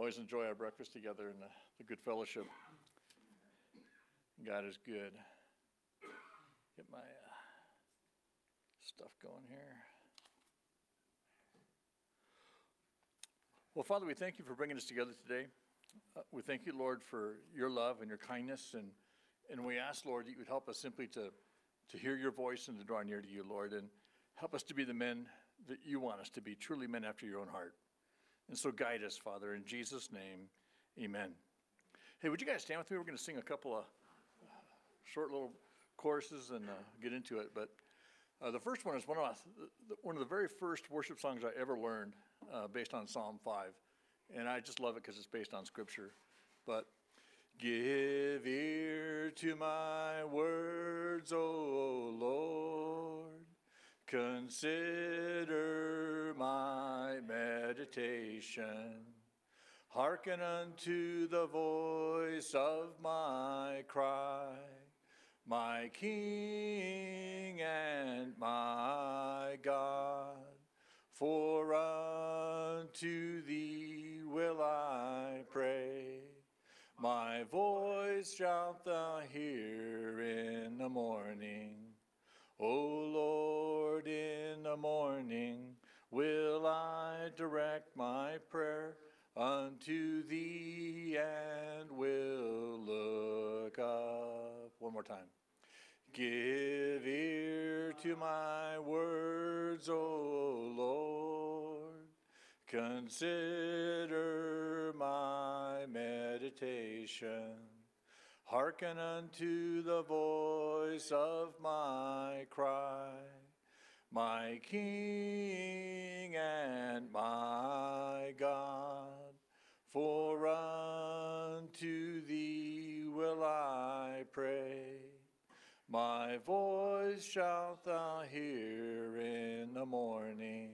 Always enjoy our breakfast together and the, the good fellowship. God is good. Get my uh, stuff going here. Well, Father, we thank you for bringing us together today. Uh, we thank you, Lord, for your love and your kindness. And, and we ask, Lord, that you would help us simply to, to hear your voice and to draw near to you, Lord. And help us to be the men that you want us to be, truly men after your own heart. And so guide us, Father, in Jesus' name, amen. Hey, would you guys stand with me? We're going to sing a couple of short little choruses and uh, get into it. But uh, the first one is one of, my, one of the very first worship songs I ever learned uh, based on Psalm 5. And I just love it because it's based on Scripture. But give ear to my words, O Lord. Consider my meditation. Hearken unto the voice of my cry, my King and my God. For unto thee will I pray. My voice shalt thou hear in the morning. O Lord, in the morning will I direct my prayer unto thee and will look up. One more time. Give ear to my words, O Lord. Consider my meditation. Hearken unto the voice of my cry, my King and my God. For unto thee will I pray. My voice shalt thou hear in the morning.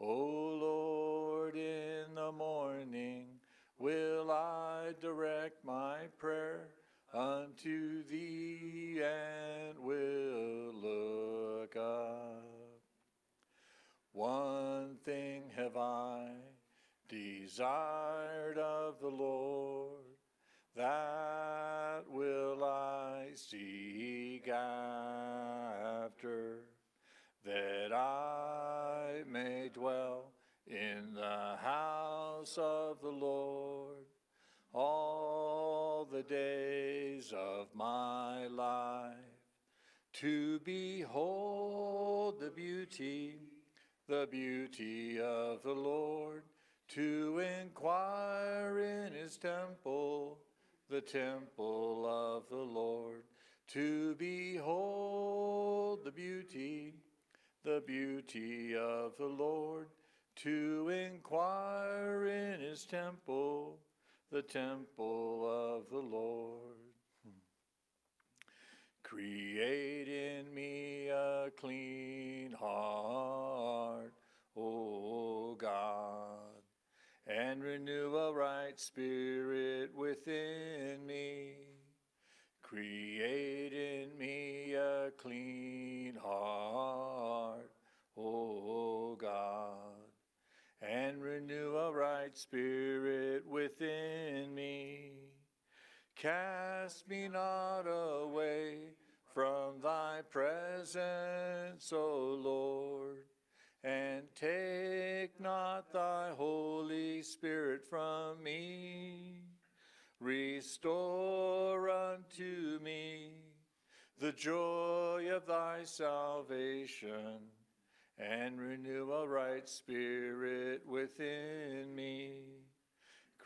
O Lord, in the morning will I direct my prayer unto thee and will look up. One thing have I desired of the Lord, that will I seek after, that I may dwell in the house of the Lord all the days of my life, to behold the beauty, the beauty of the Lord, to inquire in his temple, the temple of the Lord, to behold the beauty, the beauty of the Lord, to inquire in his temple, the temple of the Lord. Create in me a clean heart, O God, and renew a right spirit within me. Create in me a clean heart, O God and renew a right spirit within me. Cast me not away from thy presence, O Lord, and take not thy Holy Spirit from me. Restore unto me the joy of thy salvation and renew a right spirit within me.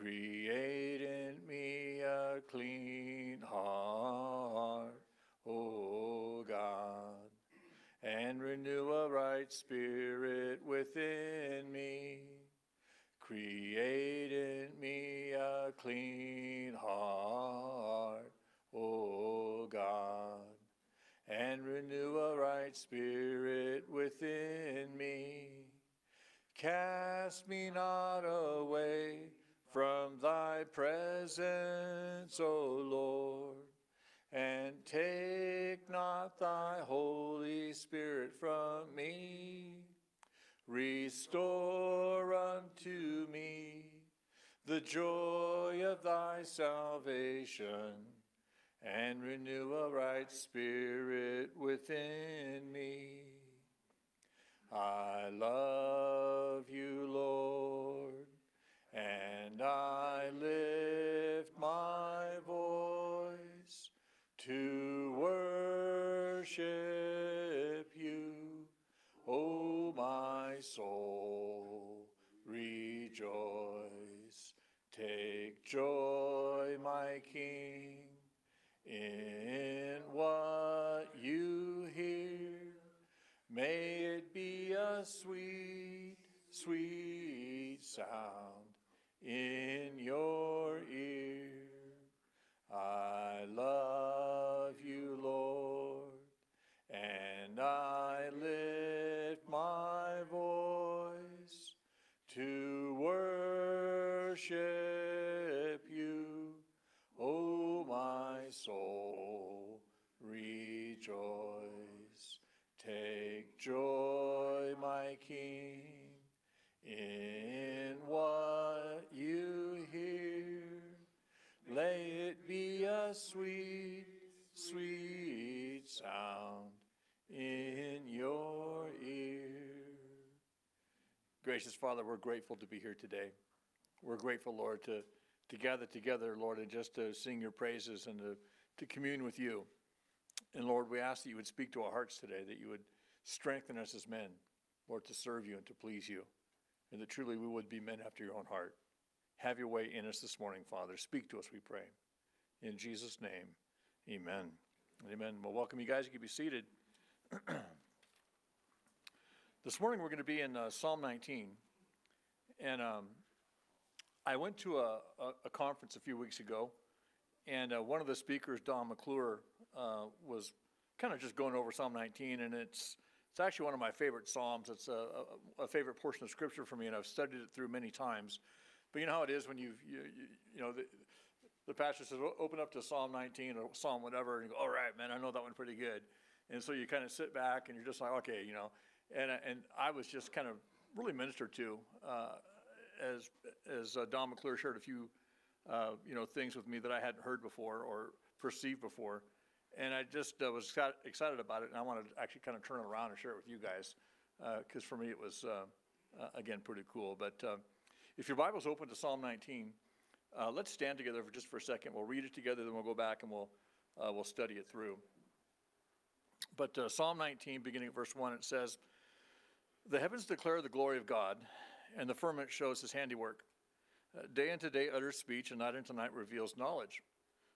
Create in me a clean heart, O God, and renew a right spirit within me. Create in me a clean heart, O God and renew a right spirit within me. Cast me not away from thy presence, O Lord, and take not thy Holy Spirit from me. Restore unto me the joy of thy salvation and renew a right spirit within me. I love you, Lord, and I lift my voice to worship you, O my soul, rejoice. Take joy, my King, in what you hear. May it be a sweet, sweet sound in your ear. I love you, Lord, and I lift my voice to worship you, O my soul, rejoice. Take joy, my King, in what. Lay it be a sweet, sweet sound in your ear. Gracious Father, we're grateful to be here today. We're grateful, Lord, to, to gather together, Lord, and just to sing your praises and to, to commune with you. And Lord, we ask that you would speak to our hearts today, that you would strengthen us as men, Lord, to serve you and to please you, and that truly we would be men after your own heart. Have your way in us this morning, Father. Speak to us, we pray. In Jesus' name, amen. Amen. Well, welcome you guys. You can be seated. this morning we're going to be in uh, Psalm 19. And um, I went to a, a, a, conference a few weeks ago, and uh, one of the speakers, Don McClure, uh, was kind of just going over Psalm 19, and it's it's actually one of my favorite psalms. It's a, a, a, favorite portion of scripture for me, and I've studied it through many times. But you know how it is when you you, you, you know the, the pastor says open up to Psalm 19 or Psalm whatever, and you go, all right, man, I know that one pretty good. And so you kind of sit back and you're just like, okay, you know. And and I was just kind of really ministered to uh, as as uh, Don McClure shared a few uh, you know things with me that I hadn't heard before or perceived before and I just uh, was excited about it, and I wanted to actually kind of turn it around and share it with you guys, because uh, for me it was, uh, uh, again, pretty cool. But uh, if your Bible's open to Psalm 19, uh, let's stand together for just for a second. We'll read it together, then we'll go back and we'll, uh, we'll study it through. But uh, Psalm 19, beginning at verse 1, it says, The heavens declare the glory of God, and the firmament shows his handiwork. day unto day utters speech, and night unto night reveals knowledge.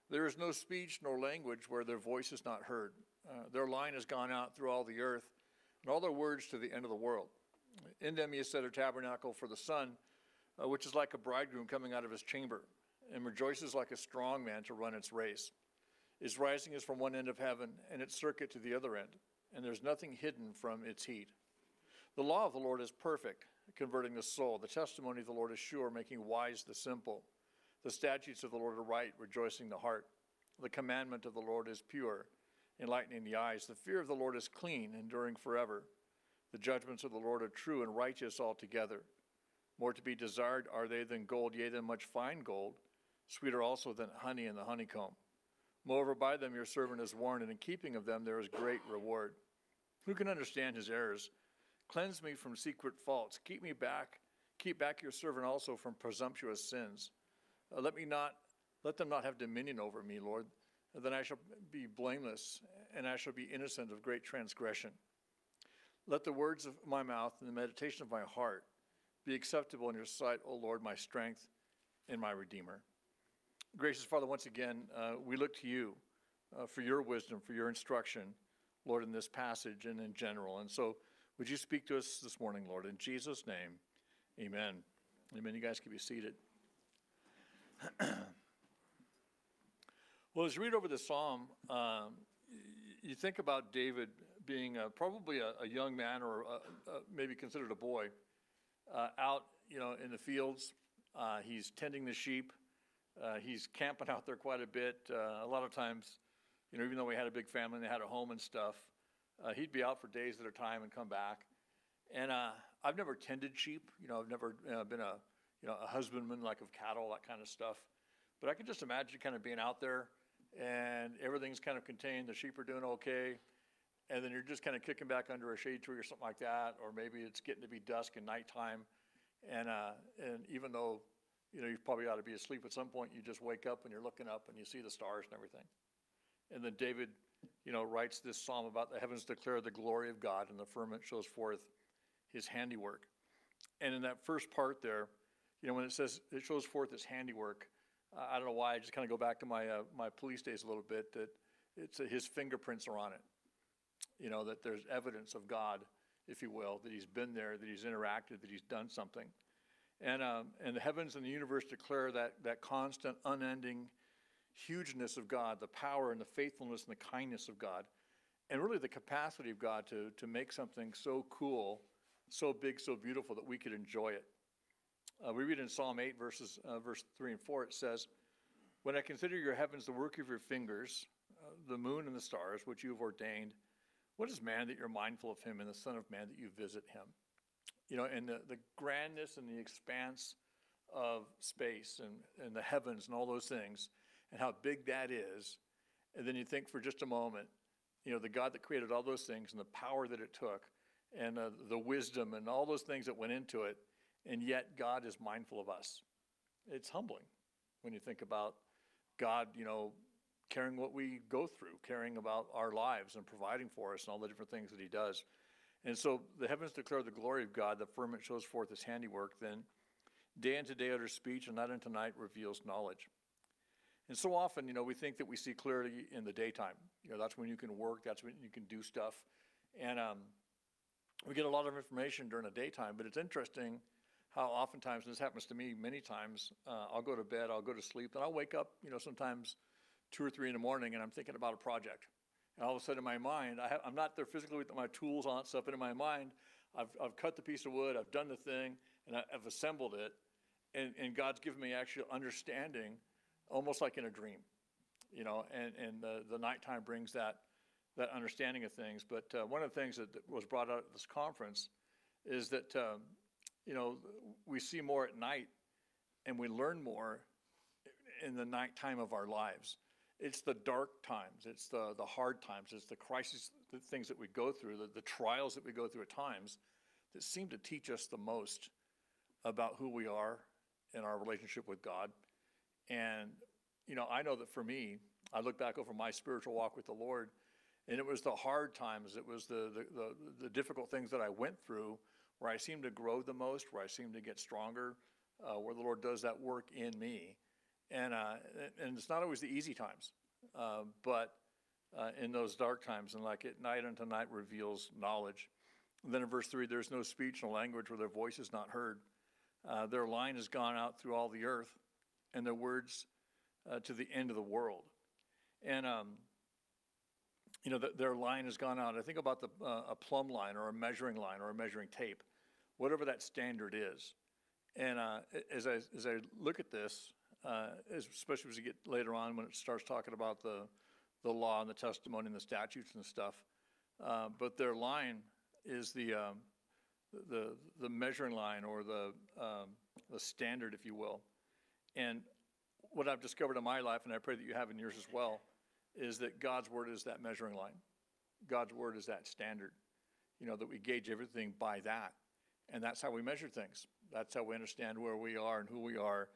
There is no speech nor language where their voice is not heard. Uh, their line has gone out through all the earth, and all their words to the end of the world. In them he has set a tabernacle for the sun, uh, which is like a bridegroom coming out of his chamber, and rejoices like a strong man to run its race. Its rising is from one end of heaven, and its circuit to the other end, and there's nothing hidden from its heat. The law of the Lord is perfect, converting the soul. The testimony of the Lord is sure, making wise the simple. The statutes of the Lord are right, rejoicing the heart. The commandment of the Lord is pure, enlightening the eyes. The fear of the Lord is clean, enduring forever. The judgments of the Lord are true and righteous altogether. More to be desired are they than gold, yea, than much fine gold, sweeter also than honey in the honeycomb. Moreover, by them your servant is warned, and in keeping of them there is great reward. Who can understand his errors? Cleanse me from secret faults. Keep me back. Keep back your servant also from presumptuous sins. Uh, let me not, let them not have dominion over me, Lord. Then I shall be blameless, and I shall be innocent of great transgression. Let the words of my mouth and the meditation of my heart be acceptable in your sight, O Lord, my strength and my Redeemer. Gracious Father, once again, uh, we look to you uh, for your wisdom, for your instruction, Lord, in this passage and in general. And so, would you speak to us this morning, Lord? In Jesus' name, amen. Amen. You guys can be seated. well, as you read over the psalm, um, you think about David being probably a, a, young man or uh, uh, maybe considered a boy uh, out, you know, in the fields. Uh, he's tending the sheep. Uh, he's camping out there quite a bit. a lot of times, you know, even though we had a big family and they had a home and stuff, he'd be out for days at a time and come back. And I've never tended sheep. You know, I've never been a you know, a husbandman like of cattle, that kind of stuff. But I can just imagine kind of being out there and everything's kind of contained, the sheep are doing okay, and then you're just kind of kicking back under a shade tree or something like that, or maybe it's getting to be dusk and nighttime, and uh, and even though you know you probably ought to be asleep at some point, you just wake up and you're looking up and you see the stars and everything. And then David, you know, writes this psalm about the heavens declare the glory of God, and the firmament shows forth His handiwork. And in that first part there, you know, when it says it shows forth His handiwork, uh, I don't know why. I just kind of go back to my uh, my police days a little bit. That it's uh, His fingerprints are on it. You know that there's evidence of God, if you will, that He's been there, that He's interacted, that He's done something. And, um, and the heavens and the universe declare that, that constant, unending hugeness of God, the power and the faithfulness and the kindness of God, and really the capacity of God to, to make something so cool, so big, so beautiful that we could enjoy it. Uh, we read in Psalm 8, verses, uh, verse 3 and 4, it says, When I consider your heavens, the work of your fingers, uh, the moon and the stars, which you have ordained, what is man that you're mindful of him, and the Son of Man that you visit him? You know, and the, the grandness and the expanse of space and, and the heavens and all those things, and how big that is. And then you think for just a moment, you know, the God that created all those things and the power that it took and uh, the wisdom and all those things that went into it, and yet God is mindful of us. It's humbling when you think about God, you know, caring what we go through, caring about our lives and providing for us and all the different things that He does. And so the heavens declare the glory of God, the firmament shows forth His handiwork. Then day unto day utters speech, and night unto night reveals knowledge. And so often, you know, we think that we see clearly in the daytime. You know, that's when you can work, that's when you can do stuff. And um, we get a lot of information during the daytime, but it's interesting how oftentimes, and this happens to me many times, uh, I'll go to bed, I'll go to sleep, and I'll wake up, you know, sometimes two or three in the morning and I'm thinking about a project. And all of a sudden in my mind, I am not there physically with my tools on stuff, but in my mind, I've, I've cut the piece of wood, I've done the thing, and I, I've assembled it. And, and God's given me actual understanding, almost like in a dream, you know, and, and the, the nighttime brings that, that understanding of things. But uh, one of the things that, that was brought out at this conference is that, um, you know, we see more at night and we learn more in the nighttime of our lives. It's the dark times, it's the, the hard times, it's the crisis, the things that we go through, the, the trials that we go through at times that seem to teach us the most about who we are in our relationship with God. And, you know, I know that for me, I look back over my spiritual walk with the Lord, and it was the hard times, it was the, the, the, the difficult things that I went through where I seemed to grow the most, where I seemed to get stronger, uh, where the Lord does that work in me. And, uh, and it's not always the easy times, uh, but uh, in those dark times, and like at night unto night reveals knowledge. And then in verse 3, there's no speech, no language where their voice is not heard. Uh, their line has gone out through all the earth, and their words uh, to the end of the world. And, um, you know, the, their line has gone out. I think about the, uh, a plumb line or a measuring line or a measuring tape, whatever that standard is. And as, I, as I look at this, uh, especially as you get later on when it starts talking about the, the law and the testimony and the statutes and stuff. Uh, but their line is the, um, the, the measuring line or the, um, the standard, if you will. And what I've discovered in my life, and I pray that you have in yours as well, is that God's word is that measuring line. God's word is that standard. You know, that we gauge everything by that. And that's how we measure things. That's how we understand where we are and who we are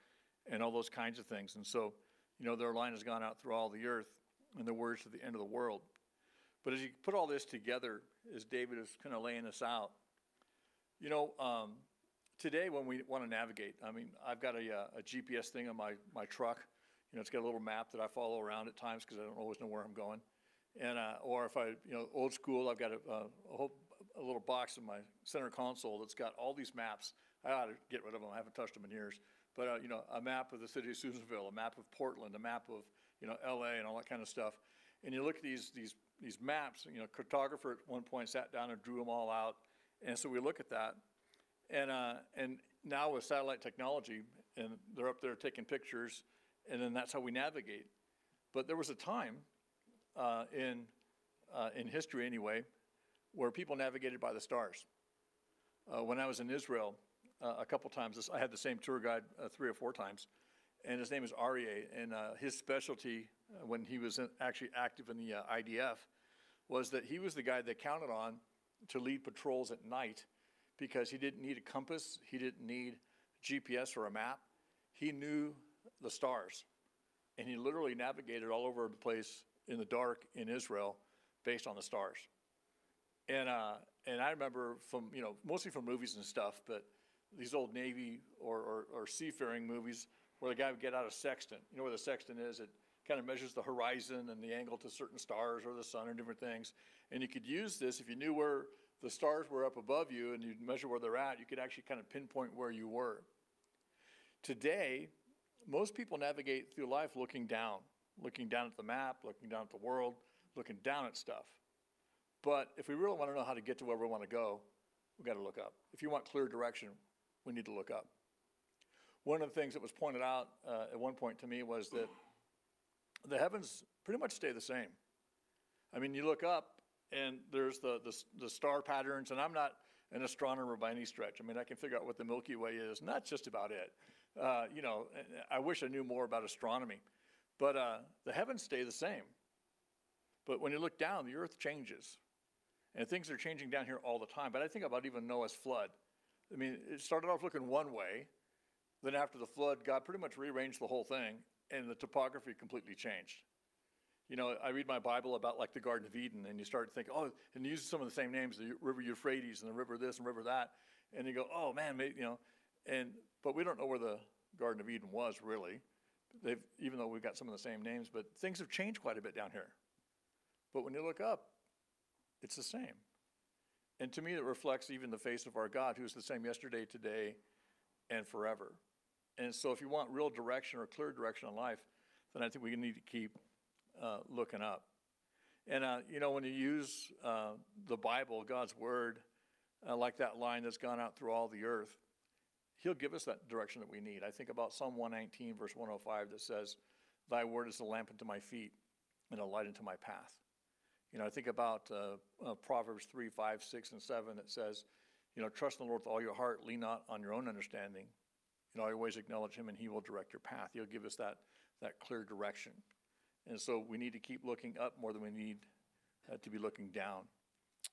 and all those kinds of things. And so, you know, their line has gone out through all the earth and the words to the end of the world. But as you put all this together, as David is kind of laying this out, you know, um, today when we want to navigate, I mean, I've got a, uh, a, GPS thing on my, my truck. You know, it's got a little map that I follow around at times because I don't always know where I'm going. And, uh, or if I, you know, old school, I've got a, a, a, whole, a little box in my center console that's got all these maps. I ought to get rid of them. I haven't touched them in years but uh, you know, a map of the city of Susanville, a map of Portland, a map of you know L.A. and all that kind of stuff. And you look at these these these maps. You know, cartographer at one point sat down and drew them all out. And so we look at that, and uh, and now with satellite technology, and they're up there taking pictures, and then that's how we navigate. But there was a time uh, in uh, in history anyway, where people navigated by the stars. Uh, when I was in Israel, uh, a couple times. I had the same tour guide uh, three or four times, and his name is Aryeh. And uh, his specialty, uh, when he was in, actually active in the uh, IDF, was that he was the guy they counted on to lead patrols at night because he didn't need a compass, he didn't need GPS or a map. He knew the stars, and he literally navigated all over the place in the dark in Israel based on the stars. And uh, and I remember from you know mostly from movies and stuff, but these old Navy or, or, or seafaring movies where the guy would get out a sextant. You know where the sextant is? It kind of measures the horizon and the angle to certain stars or the sun or different things. And you could use this if you knew where the stars were up above you and you'd measure where they're at. You could actually kind of pinpoint where you were. Today, most people navigate through life looking down, looking down at the map, looking down at the world, looking down at stuff. But if we really want to know how to get to where we want to go, we've got to look up. If you want clear direction, we need to look up. One of the things that was pointed out uh, at one point to me was that the heavens pretty much stay the same. I mean, you look up and there's the, the, the star patterns, and I'm not an astronomer by any stretch. I mean, I can figure out what the Milky Way is, and that's just about it. Uh, you know, I wish I knew more about astronomy, but uh, the heavens stay the same. But when you look down, the earth changes. And things are changing down here all the time. But I think about even Noah's flood. I mean, it started off looking one way. Then after the flood, God pretty much rearranged the whole thing, and the topography completely changed. You know, I read my Bible about like the Garden of Eden, and you start thinking, oh, and use some of the same names, the River Euphrates and the River this and River that, and you go, oh man, you know, and but we don't know where the Garden of Eden was really. They've even though we've got some of the same names, but things have changed quite a bit down here. But when you look up, it's the same. And to me, it reflects even the face of our God, who is the same yesterday, today, and forever. And so, if you want real direction or clear direction in life, then I think we need to keep uh, looking up. And, uh, you know, when you use uh, the Bible, God's Word, uh, like that line that's gone out through all the earth, He'll give us that direction that we need. I think about Psalm 119, verse 105, that says, Thy Word is a lamp unto my feet and a light unto my path. You know, I think about uh, uh, Proverbs 3, 5, 6, and 7 that says, you know, trust in the Lord with all your heart, lean not on your own understanding. In all your ways acknowledge him and he will direct your path. He'll give us that, that clear direction. And so we need to keep looking up more than we need uh, to be looking down.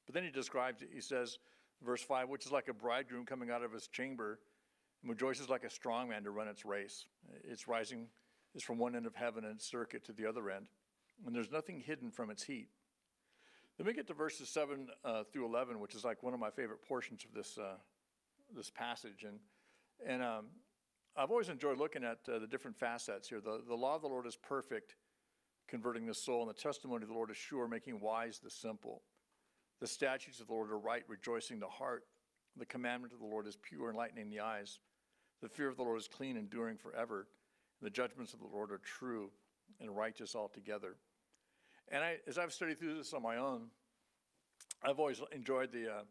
But then he describes it, he says, verse 5, which is like a bridegroom coming out of his chamber and rejoices like a strong man to run its race. Its rising is from one end of heaven and its circuit to the other end. And there's nothing hidden from its heat. Then we get to verses 7 uh, through 11, which is like one of my favorite portions of this, uh, this passage. And, and um, I've always enjoyed looking at uh, the different facets here. The, the law of the Lord is perfect, converting the soul, and the testimony of the Lord is sure, making wise the simple. The statutes of the Lord are right, rejoicing the heart. The commandment of the Lord is pure, enlightening the eyes. The fear of the Lord is clean, enduring forever. And the judgments of the Lord are true and righteous altogether. And I, as I've studied through this on my own, I've always enjoyed the, uh,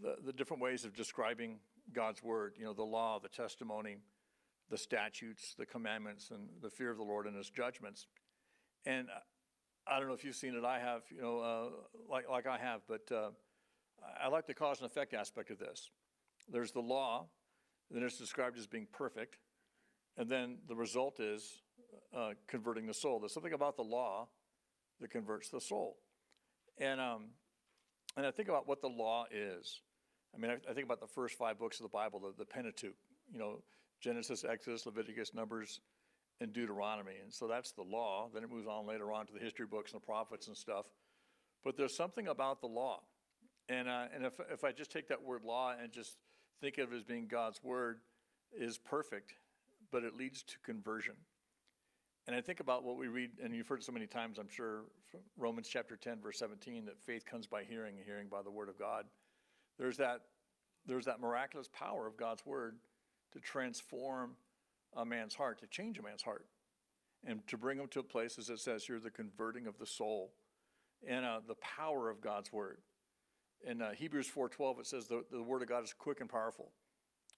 the, the different ways of describing God's word. You know, the law, the testimony, the statutes, the commandments, and the fear of the Lord and His judgments. And I don't know if you've seen it. I have, you know, uh, like like I have, but uh, I like the cause and effect aspect of this. There's the law, then it's described as being perfect, and then the result is uh, converting the soul. There's something about the law that converts the soul. And, um, and I think about what the law is. I mean, I, I think about the first five books of the Bible, the, the Pentateuch, you know, Genesis, Exodus, Leviticus, Numbers, and Deuteronomy. And so that's the law. Then it moves on later on to the history books and the prophets and stuff. But there's something about the law. And, uh, and if, if I just take that word law and just think of it as being God's word, is perfect, but it leads to conversion. And I think about what we read, and you've heard so many times, I'm sure, Romans chapter 10, verse 17, that faith comes by hearing, and hearing by the word of God. There's that, there's that miraculous power of God's word to transform a man's heart, to change a man's heart, and to bring him to a place, as it says here, the converting of the soul, and uh, the power of God's word. In uh, Hebrews 4.12, it says, the, the word of God is quick and powerful,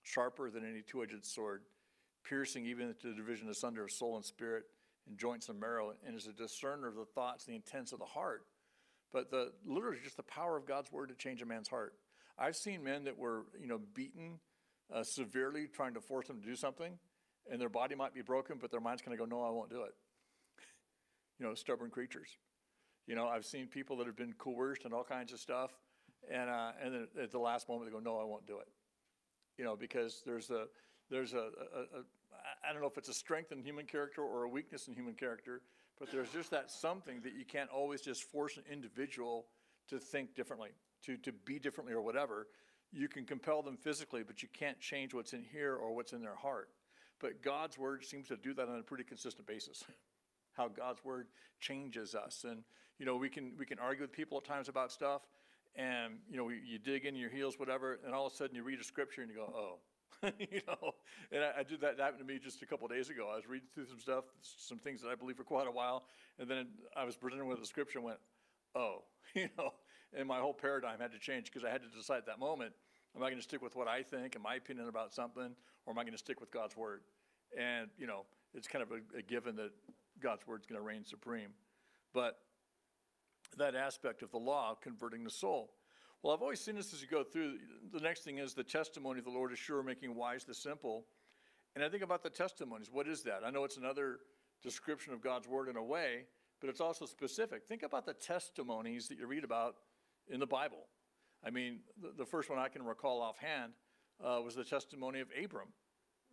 sharper than any two-edged sword, piercing even to the division asunder of soul and spirit, and joints and marrow, and is a discerner of the thoughts, and the intents of the heart. But the literally just the power of God's word to change a man's heart. I've seen men that were, you know, beaten uh, severely trying to force them to do something, and their body might be broken, but their mind's going to go, no, I won't do it. you know, stubborn creatures. You know, I've seen people that have been coerced and all kinds of stuff, and uh, and then at the last moment they go, no, I won't do it. You know, because there's a there's a, a, a I don't know if it's a strength in human character or a weakness in human character, but there's just that something that you can't always just force an individual to think differently, to to be differently or whatever. You can compel them physically, but you can't change what's in here or what's in their heart. But God's word seems to do that on a pretty consistent basis. How God's word changes us, and you know we can we can argue with people at times about stuff, and you know you dig in your heels, whatever, and all of a sudden you read a scripture and you go, oh, you know, and I, I, did that, that happened to me just a couple days ago. I was reading through some stuff, some things that I believe for quite a while, and then I was presented with a scripture and went, oh, you know, and my whole paradigm had to change because I had to decide at that moment, am I going to stick with what I think and my opinion about something, or am I going to stick with God's word? And, you know, it's kind of a, a given that God's word's going to reign supreme. But that aspect of the law, converting the soul. Well, I've always seen this as you go through. The next thing is the testimony of the Lord is sure, making wise the simple. And I think about the testimonies. What is that? I know it's another description of God's word in a way, but it's also specific. Think about the testimonies that you read about in the Bible. I mean, the, the first one I can recall offhand uh, was the testimony of Abram.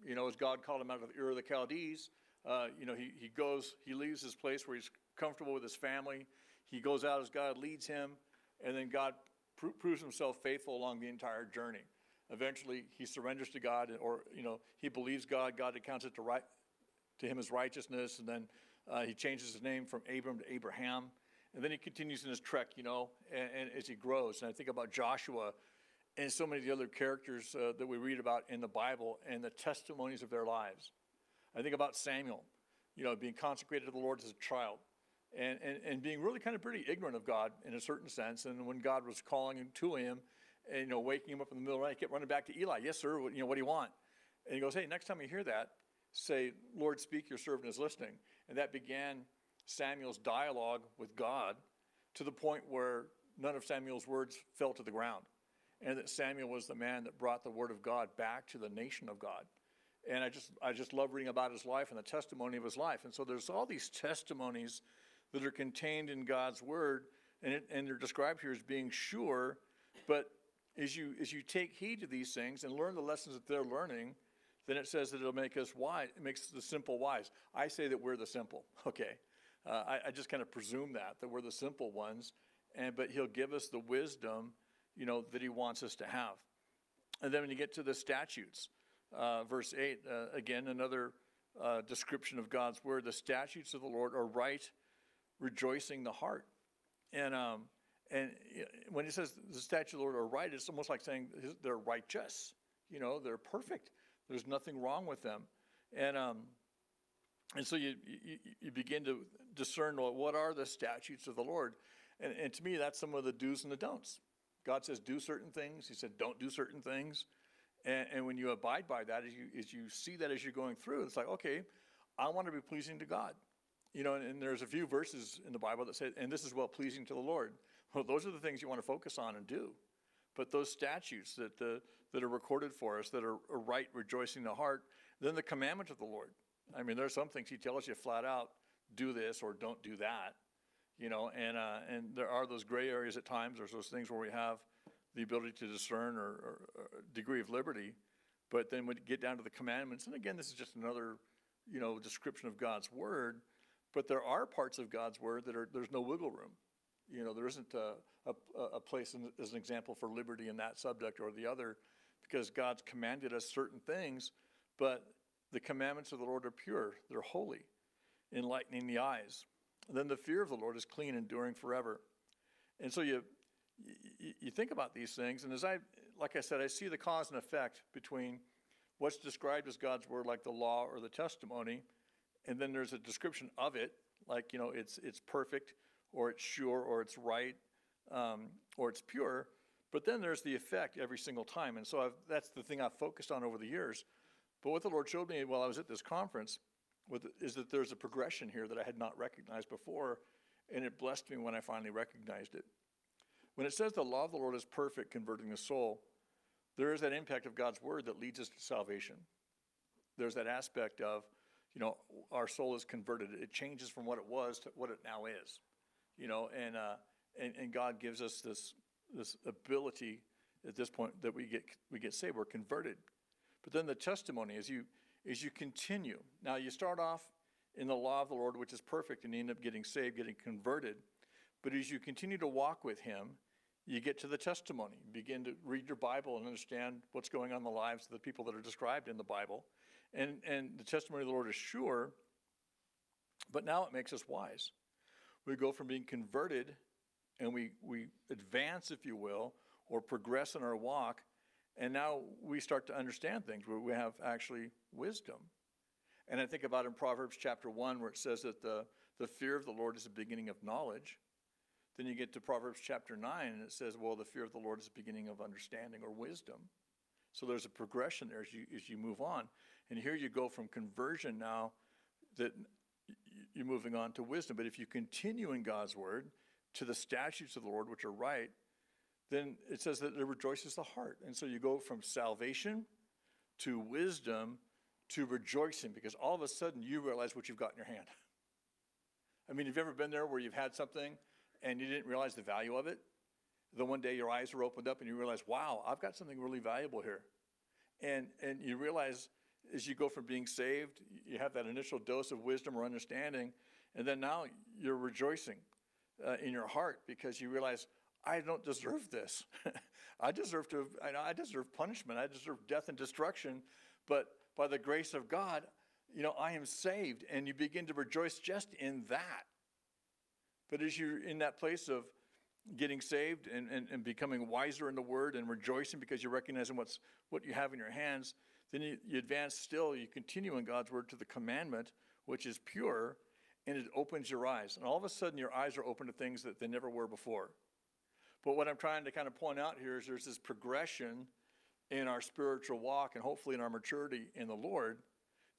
You know, as God called him out of the Ur of the Chaldees, uh, you know, he, he goes, he leaves his place where he's comfortable with his family. He goes out as God leads him, and then God proves himself faithful along the entire journey. Eventually, he surrenders to God, or, you know, he believes God. God accounts it to, right, to him as righteousness, and then uh, he changes his name from Abram to Abraham. And then he continues in his trek, you know, and, and as he grows. And I think about Joshua and so many of the other characters uh, that we read about in the Bible and the testimonies of their lives. I think about Samuel, you know, being consecrated to the Lord as a child and, and, and being really kind of pretty ignorant of God in a certain sense. And when God was calling him to him and, you know, waking him up in the middle of the night, he kept running back to Eli. Yes, sir. You know, what do you want? And he goes, hey, next time you hear that, say, Lord, speak, your servant is listening. And that began Samuel's dialogue with God to the point where none of Samuel's words fell to the ground. And that Samuel was the man that brought the word of God back to the nation of God. And I just, I just love reading about his life and the testimony of his life. And so there's all these testimonies that are contained in God's word, and, it, and they're described here as being sure. But as you, as you take heed to these things and learn the lessons that they're learning, then it says that it'll make us wise. It makes the simple wise. I say that we're the simple. Okay. Uh, I, I, just kind of presume that, that we're the simple ones. And, but he'll give us the wisdom, you know, that he wants us to have. And then when you get to the statutes, uh, verse 8, uh, again, another uh, description of God's word. The statutes of the Lord are right, rejoicing the heart. And, um, and when he says the statutes of the Lord are right, it's almost like saying they're righteous. You know, they're perfect. There's nothing wrong with them. And, um, and so you, you, you, begin to discern well, what are the statutes of the Lord. And, and to me, that's some of the do's and the don'ts. God says do certain things. He said don't do certain things. And, and when you abide by that, as you, as you see that as you're going through, it's like, okay, I want to be pleasing to God. You know, and, and there's a few verses in the Bible that say, and this is well pleasing to the Lord. Well, those are the things you want to focus on and do. But those statutes that, that are recorded for us that are, are right, rejoicing the heart, then the commandment of the Lord. I mean, there's some things he tells you flat out, do this or don't do that. You know, and, uh, and there are those gray areas at times. There's those things where we have the ability to discern or, or, or degree of liberty. But then you get down to the commandments, and again, this is just another, you know, description of God's word. But there are parts of God's word that are there's no wiggle room. You know, there isn't a, a, a place in, as an example for liberty in that subject or the other, because God's commanded us certain things. But the commandments of the Lord are pure; they're holy, enlightening the eyes. And then the fear of the Lord is clean, enduring forever. And so you you, you think about these things, and as I, like I said, I see the cause and effect between what's described as God's word, like the law or the testimony, and then there's a description of it, like you know, it's it's perfect, or it's sure, or it's right, um, or it's pure. But then there's the effect every single time, and so I've, that's the thing I've focused on over the years. But what the Lord showed me while I was at this conference with, is that there's a progression here that I had not recognized before, and it blessed me when I finally recognized it. When it says the law of the Lord is perfect, converting the soul, there is that impact of God's word that leads us to salvation. There's that aspect of, you know, our soul is converted. It changes from what it was to what it now is, you know, and, uh, and, and God gives us this, this ability at this point that we get, we get saved, we're converted. But then the testimony as you, as you continue. Now you start off in the law of the Lord, which is perfect, and you end up getting saved, getting converted. But as you continue to walk with Him, you get to the testimony. Begin to read your Bible and understand what's going on in the lives of the people that are described in the Bible. And, and the testimony of the Lord is sure, but now it makes us wise. We go from being converted and we, we advance, if you will, or progress in our walk, and now we start to understand things where we have actually wisdom. And I think about in Proverbs chapter 1, where it says that the, the fear of the Lord is the beginning of knowledge. Then you get to Proverbs chapter 9, and it says, well, the fear of the Lord is the beginning of understanding or wisdom. So there's a progression there as you, as you move on. And here you go from conversion now that you're moving on to wisdom. But if you continue in God's word to the statutes of the Lord, which are right, then it says that it rejoices the heart. And so you go from salvation to wisdom to rejoicing because all of a sudden you realize what you've got in your hand. I mean, have you ever been there where you've had something and you didn't realize the value of it? Then one day your eyes were opened up and you realize, wow, I've got something really valuable here. And, and you realize as you go from being saved, you have that initial dose of wisdom or understanding, and then now you're rejoicing uh, in your heart because you realize, I don't deserve this. I deserve to, I, deserve punishment. I deserve death and destruction. But by the grace of God, you know, I am saved. And you begin to rejoice just in that. But as you're in that place of getting saved and, and, and becoming wiser in the word and rejoicing because you're recognizing what's, what you have in your hands, then you, you advance still, you continue in God's word to the commandment, which is pure, and it opens your eyes. And all of a sudden, your eyes are open to things that they never were before. But what I'm trying to kind of point out here is there's this progression in our spiritual walk and hopefully in our maturity in the Lord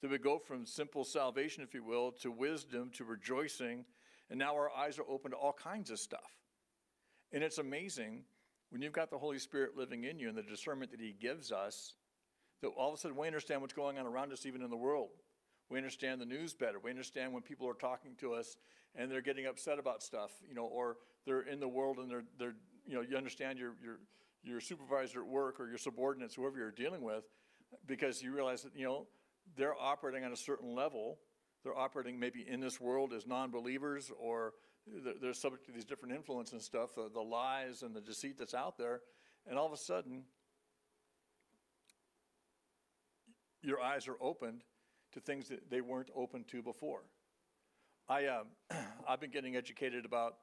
that we go from simple salvation, if you will, to wisdom, to rejoicing, and now our eyes are open to all kinds of stuff. And it's amazing when you've got the Holy Spirit living in you and the discernment that He gives us that all of a sudden we understand what's going on around us, even in the world. We understand the news better. We understand when people are talking to us and they're getting upset about stuff, you know, or they're in the world and they're, they're you know, you understand your, your, your supervisor at work or your subordinates, whoever you're dealing with, because you realize that, you know, they're operating on a certain level. They're operating maybe in this world as non-believers or they're, they're subject to these different influences and stuff, the, the lies and the deceit that's out there. And all of a sudden, your eyes are opened to things that they weren't open to before. I, um, I've been getting educated about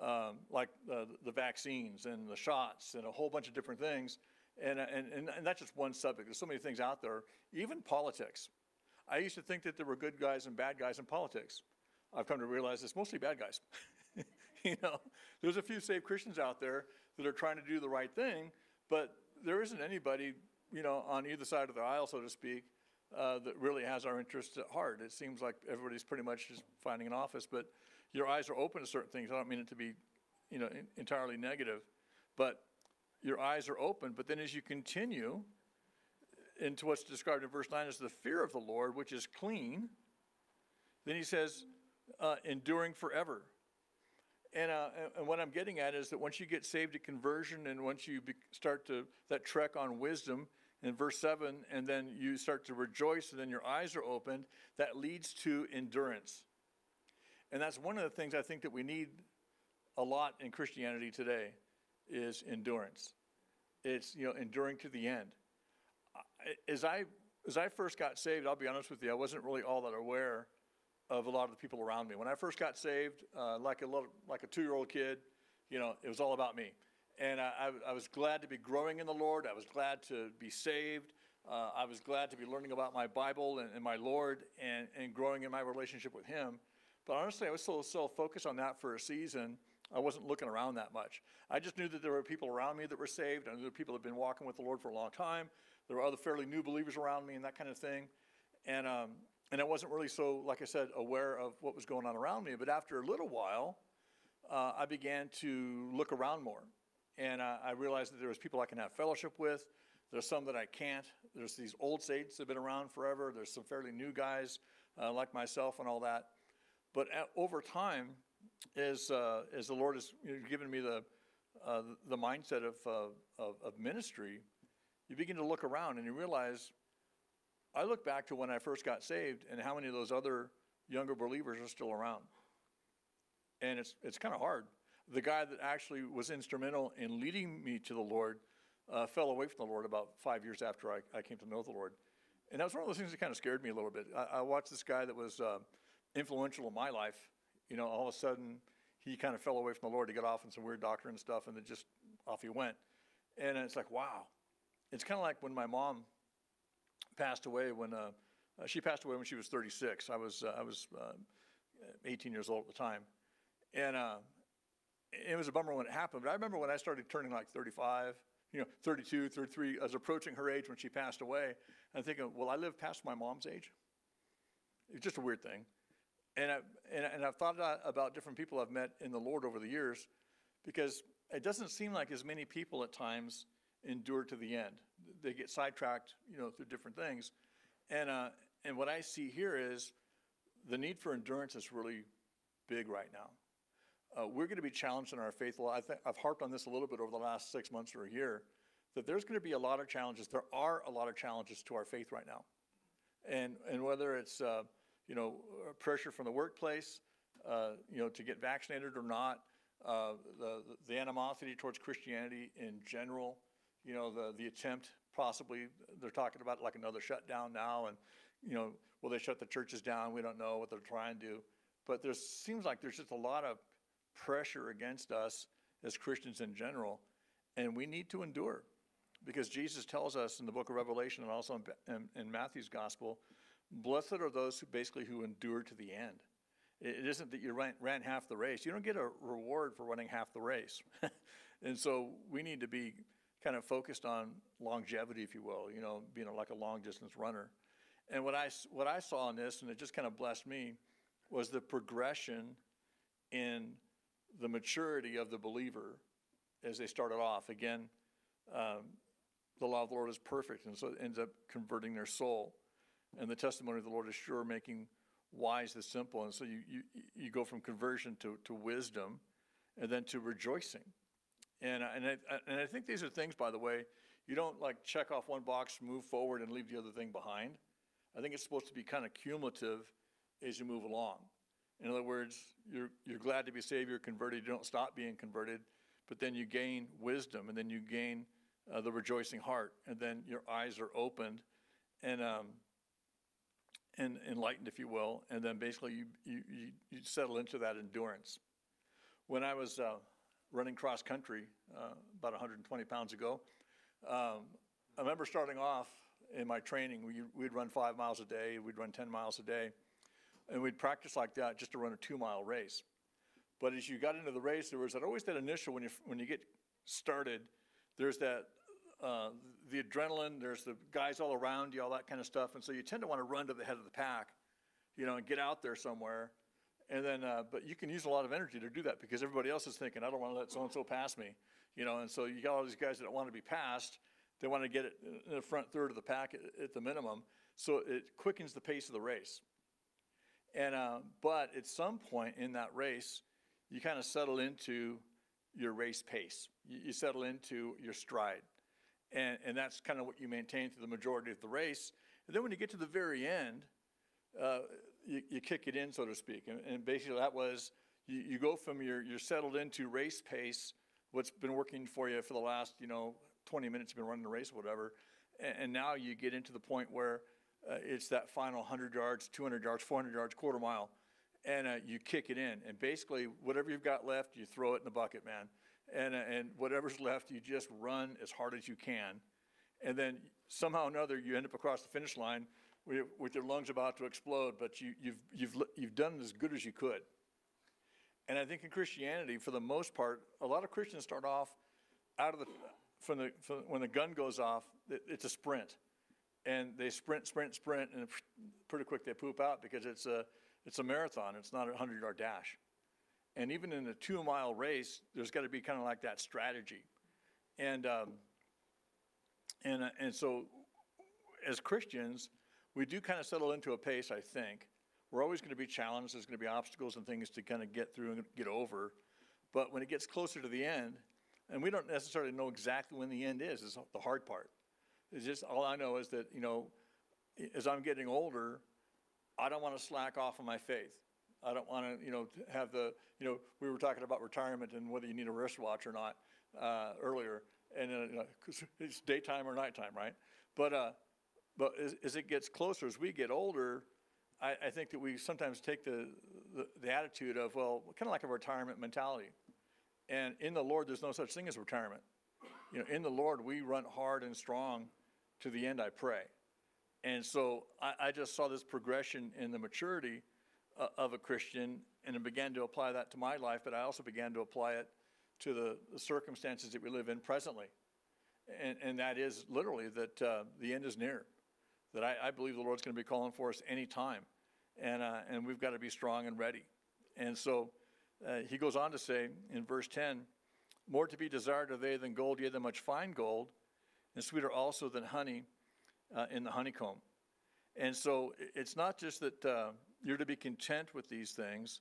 um, like the, the vaccines and the shots and a whole bunch of different things. And, and, and, and that's just one subject. There's so many things out there, even politics. I used to think that there were good guys and bad guys in politics. I've come to realize it's mostly bad guys. you know, there's a few saved Christians out there that are trying to do the right thing, but there isn't anybody, you know, on either side of the aisle, so to speak, uh, that really has our interests at heart. It seems like everybody's pretty much just finding an office, but your eyes are open to certain things. I don't mean it to be, you know, in, entirely negative, but your eyes are open. But then as you continue into what's described in verse 9 as the fear of the Lord, which is clean, then he says, uh, enduring forever. And, uh, and what I'm getting at is that once you get saved at conversion and once you be, start to that trek on wisdom in verse 7, and then you start to rejoice and then your eyes are opened, that leads to endurance. And that's one of the things I think that we need a lot in Christianity today is endurance. It's, you know, enduring to the end. As I, as I first got saved, I'll be honest with you, I wasn't really all that aware of a lot of the people around me. When I first got saved, uh, like a little, like a two-year-old kid, you know, it was all about me. And I, I, I was glad to be growing in the Lord. I was glad to be saved. Uh, I was glad to be learning about my Bible and, and my Lord and, and growing in my relationship with Him. But honestly, I was so, so focused on that for a season, I wasn't looking around that much. I just knew that there were people around me that were saved. I knew that people had been walking with the Lord for a long time. There were other fairly new believers around me and that kind of thing. And, um, and I wasn't really so, like I said, aware of what was going on around me. But after a little while, uh, I began to look around more. And uh, I realized that there was people I can have fellowship with. There's some that I can't. There's these old saints that have been around forever. There's some fairly new guys uh, like myself and all that. But at, over time, as, uh, as the Lord has given me the, uh, the mindset of, uh, of, of ministry, you begin to look around and you realize I look back to when I first got saved and how many of those other younger believers are still around. And it's, it's kind of hard. The guy that actually was instrumental in leading me to the Lord uh, fell away from the Lord about five years after I, I came to know the Lord. And that was one of those things that kind of scared me a little bit. I, I watched this guy that was uh, influential in my life. You know, all of a sudden, he kind of fell away from the Lord to get off in some weird doctrine and stuff, and then just off he went. And it's like, wow. It's kind of like when my mom passed away when uh, uh, she passed away when she was 36. I was uh, I was uh, 18 years old at the time, and it was a bummer when it happened. But I remember when I started turning like 35, you know, 32, 33. I was approaching her age when she passed away, and thinking, "Will I live past my mom's age?" It's just a weird thing, and I, and, and I've thought about different people I've met in the Lord over the years, because it doesn't seem like as many people at times endure to the end. They get sidetracked, you know, through different things. And, uh, and what I see here is the need for endurance is really big right now. Uh, we're going to be challenged in our faith. Well, I think I've harped on this a little bit over the last six months or a year, that there's going to be a lot of challenges. There are a lot of challenges to our faith right now, and and whether it's uh, you know pressure from the workplace, uh, you know to get vaccinated or not, uh, the the animosity towards Christianity in general, you know, the, the attempt possibly, they're talking about like another shutdown now and, you know, will they shut the churches down? We don't know what they're trying to do. But there seems like there's just a lot of pressure against us as Christians in general, and we need to endure. Because Jesus tells us in the book of Revelation and also in, in, Matthew's gospel, blessed are those who basically who endure to the end. It isn't that you ran, ran half the race. You don't get a reward for running half the race. and so we need to be kind of focused on longevity, if you will, you know, being like a long distance runner. And what I, what I saw in this, and it just kind of blessed me, was the progression in the maturity of the believer as they started off. Again, um, the law of the Lord is perfect, and so it ends up converting their soul. And the testimony of the Lord is sure, making wise the simple. And so you, you, you go from conversion to, to wisdom and then to rejoicing. And, and, I, and I think these are things, by the way, you don't like check off one box, move forward, and leave the other thing behind. I think it's supposed to be kind of cumulative as you move along. In other words, you're, you're glad to be saved, you're converted, you don't stop being converted, but then you gain wisdom, and then you gain uh, the rejoicing heart, and then your eyes are opened and, um, and enlightened, if you will, and then basically you, you, you, settle into that endurance. When I was uh, running cross country uh, about 120 pounds ago. Um, I remember starting off in my training, we, we'd run five miles a day, we'd run 10 miles a day, and we'd practice like that just to run a two mile race. But as you got into the race, there was that, always that initial, when you, when you get started, there's that, uh, the adrenaline, there's the guys all around you, all that kind of stuff. And so you tend to want to run to the head of the pack, you know, and get out there somewhere. And then, uh, but you can use a lot of energy to do that because everybody else is thinking, I don't want to let so and so pass me, you know. And so you got all these guys that want to be passed. They want to get it in the front third of the pack at, at the minimum. So it quickens the pace of the race. And uh, but at some point in that race, you kind of settle into your race pace. You, you settle into your stride, and and that's kind of what you maintain through the majority of the race. And then when you get to the very end, uh, you, you kick it in, so to speak. And, and basically, that was you, you go from your you're settled into race pace, what's been working for you for the last you know 20 minutes you've been running the race or whatever, and, and now you get into the point where uh, it's that final 100 yards, 200 yards, 400 yards, quarter mile, and uh, you kick it in. And basically, whatever you've got left, you throw it in the bucket, man. And, uh, and whatever's left, you just run as hard as you can. And then somehow or another, you end up across the finish line with your lungs about to explode, but you, you've, you've, you've done as good as you could. And I think in Christianity, for the most part, a lot of Christians start off out of the, from the, from when the gun goes off, it's a sprint. And they sprint, sprint, sprint, and pretty quick they poop out because it's a, it's a marathon. It's not a 100 yard dash. And even in a two mile race, there's got to be kind of like that strategy. And, um, And, uh, and so, as Christians, we do kind of settle into a pace, I think. We're always going to be challenged. There's going to be obstacles and things to kind of get through and get over. But when it gets closer to the end, and we don't necessarily know exactly when the end is, is the hard part. It's just all I know is that, you know, as I'm getting older, I don't want to slack off on my faith. I don't want to, you know, have the, you know, we were talking about retirement and whether you need a wristwatch or not uh, earlier, and uh, you know, it's daytime or nighttime, right? But uh, but as, as it gets closer, as we get older, I, I think that we sometimes take the, the the attitude of well, kind of like a retirement mentality, and in the Lord, there's no such thing as retirement. You know, in the Lord, we run hard and strong to the end. I pray. And so I, I just saw this progression in the maturity uh, of a Christian and it began to apply that to my life, but I also began to apply it to the, the circumstances that we live in presently. And, and that is literally that uh, the end is near, that I, I believe the Lord's going to be calling for us anytime. And, uh, and we've got to be strong and ready. And so uh, he goes on to say in verse 10 More to be desired are they than gold, yea, than much fine gold, and sweeter also than honey uh, in the honeycomb. And so it's not just that uh, you're to be content with these things,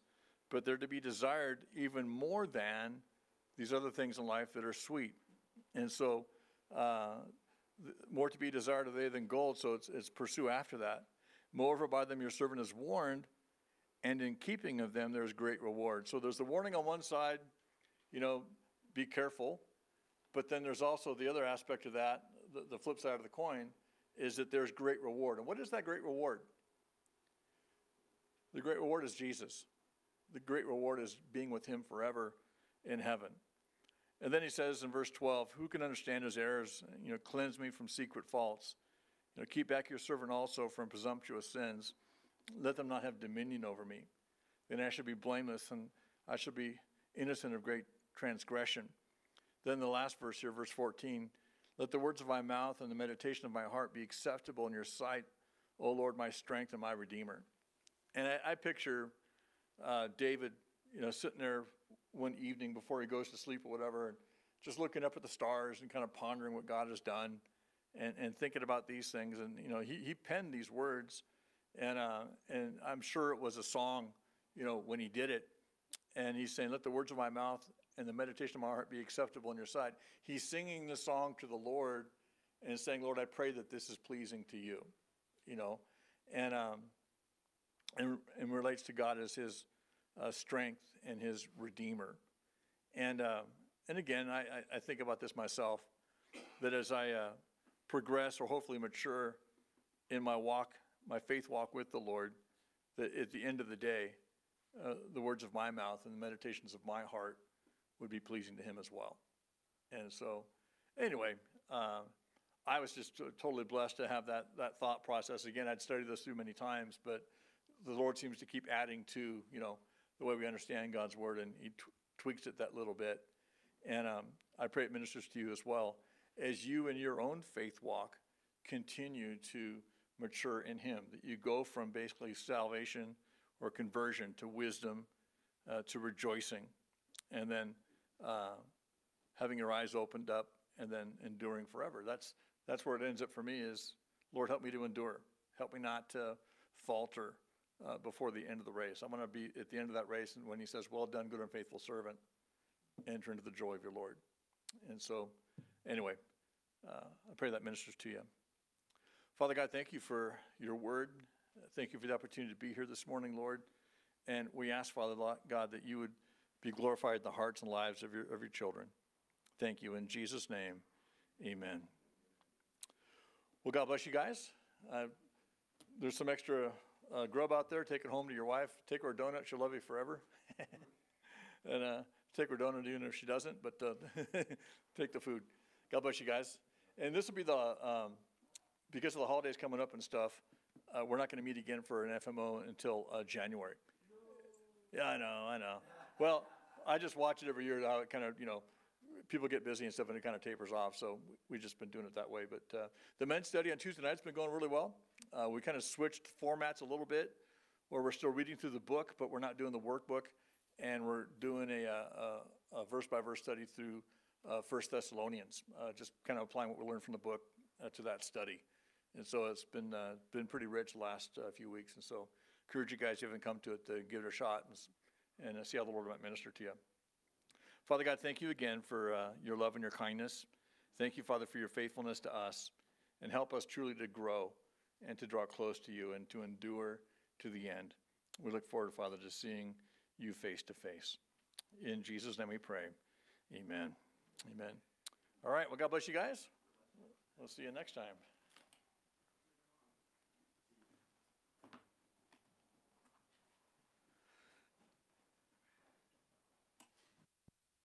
but they're to be desired even more than these other things in life that are sweet. And so uh, more to be desired are they than gold, so it's, it's pursue after that. Moreover, by them your servant is warned, and in keeping of them there's great reward. So there's the warning on one side, you know, be careful. But then there's also the other aspect of that, the, the flip side of the coin, is that there's great reward. And what is that great reward? The great reward is Jesus. The great reward is being with him forever in heaven. And then he says in verse 12, Who can understand his errors? You know, cleanse me from secret faults. You know, keep back your servant also from presumptuous sins. Let them not have dominion over me. Then I shall be blameless and I shall be innocent of great transgression. Then the last verse here, verse 14 Let the words of my mouth and the meditation of my heart be acceptable in your sight, O Lord, my strength and my redeemer. And I, I picture uh, David, you know, sitting there one evening before he goes to sleep or whatever, and just looking up at the stars and kind of pondering what God has done and, and thinking about these things. And, you know, he, he penned these words, and, uh, and I'm sure it was a song, you know, when he did it. And he's saying, Let the words of my mouth and the meditation of my heart be acceptable in your sight. He's singing the song to the Lord and saying, Lord, I pray that this is pleasing to you, you know, and, um, and, and relates to God as his uh, strength and his redeemer. And, uh, and again, I, I- think about this myself, that as I uh, progress or hopefully mature in my walk, my faith walk with the Lord, that at the end of the day, uh, the words of my mouth and the meditations of my heart would be pleasing to him as well. And so, anyway, uh, I was just t- totally blessed to have that, that thought process. Again, I'd studied this through many times, but the Lord seems to keep adding to, you know, the way we understand God's word, and He tw- tweaks it that little bit. And um, I pray it ministers to you as well as you in your own faith walk continue to mature in Him. That you go from basically salvation or conversion to wisdom uh, to rejoicing, and then uh, having your eyes opened up, and then enduring forever. That's that's where it ends up for me. Is Lord help me to endure. Help me not to falter uh, before the end of the race. I want to be at the end of that race, and when He says, "Well done, good and faithful servant," enter into the joy of your Lord. And so, anyway, uh, I pray that ministers to you. Father God, thank you for your word. Thank you for the opportunity to be here this morning, Lord. And we ask, Father God, that you would be glorified in the hearts and lives of your, of your children. Thank you. In Jesus' name, amen. Well, God bless you guys. Uh, there's some extra uh, grub out there. Take it home to your wife. Take her a donut. She'll love you forever. and uh, take her donut even if she doesn't, but uh, take the food. God bless you guys. And this will be the, um, because of the holidays coming up and stuff, uh, we're not going to meet again for an FMO until uh, January. Yeah, I know, I know. Well, I just watch it every year, how it kind of, you know, people get busy and stuff and it kind of tapers off. So we've just been doing it that way. But uh, the men's study on Tuesday night's been going really well. Uh, we kind of switched formats a little bit where we're still reading through the book, but we're not doing the workbook. And we're doing a, uh, a, a verse by verse study through uh, First Thessalonians, uh, just kind of applying what we learned from the book uh, to that study. And so it's been, been pretty rich the last few weeks. And so encourage you guys, if you haven't come to it, to give it a shot and see how the Lord might minister to you. Father God, thank you again for uh, your love and your kindness. Thank you, Father, for your faithfulness to us. And help us truly to grow and to draw close to you and to endure to the end. We look forward, Father, to seeing you face to face. In Jesus' name we pray. Amen. Amen. All right. Well, God bless you guys. We'll see you next time.